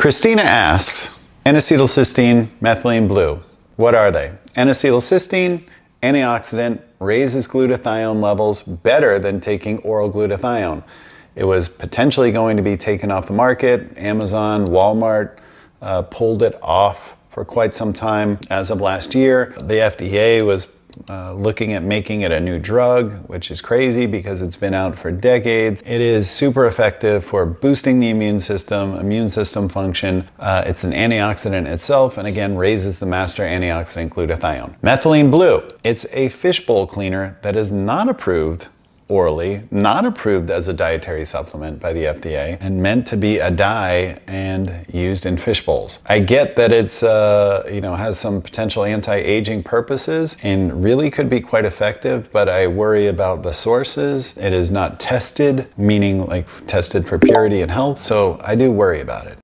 Christina asks, N-acetylcysteine, methylene blue, what are they? N-acetylcysteine, antioxidant, raises glutathione levels better than taking oral glutathione. It was potentially going to be taken off the market. Amazon, Walmart uh, pulled it off for quite some time. As of last year, the FDA was uh, looking at making it a new drug, which is crazy because it's been out for decades. It is super effective for boosting the immune system, immune system function. Uh, it's an antioxidant itself, and again, raises the master antioxidant glutathione. Methylene blue, it's a fishbowl cleaner that is not approved orally, not approved as a dietary supplement by the FDA, and meant to be a dye and used in fish bowls. I get that it's, uh, you know, has some potential anti-aging purposes and really could be quite effective, but I worry about the sources. It is not tested, meaning like tested for purity and health, so I do worry about it.